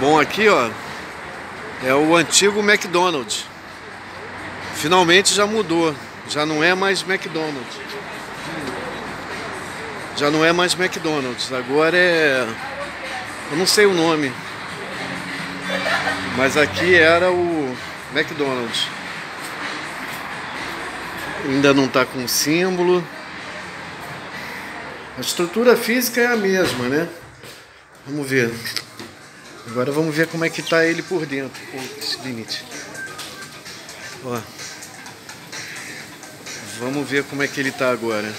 Bom, aqui ó, é o antigo McDonald's. Finalmente já mudou, já não é mais McDonald's. Já não é mais McDonald's, agora é... Eu não sei o nome. Mas aqui era o McDonald's. Ainda não está com símbolo. A estrutura física é a mesma, né? Vamos ver. Agora vamos ver como é que tá ele por dentro. Pô, limite. Ó. Vamos ver como é que ele tá agora.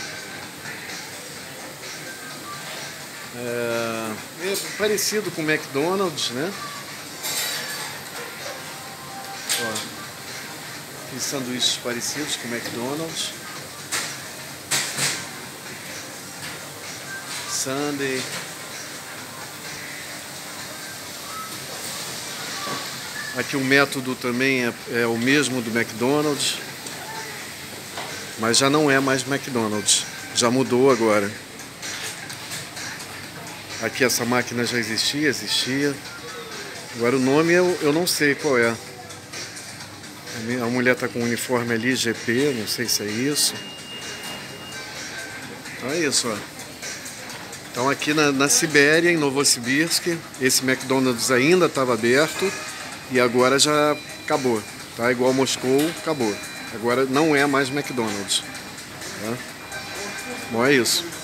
É, é parecido com o McDonald's, né? Ó. Sanduíches parecidos com o McDonald's. Sunday. Aqui o método também é, é, o mesmo do McDonald's, mas já não é mais McDonald's, já mudou agora. Aqui essa máquina já existia, existia. Agora o nome eu, eu não sei qual é. A mulher está com um uniforme ali, GP, não sei se é isso. Olha isso, ó. Então aqui na, na Sibéria, em Novosibirsk, esse McDonald's ainda estava aberto e agora já acabou, tá? Igual Moscou, acabou. Agora não é mais McDonald's, tá? Bom, é isso.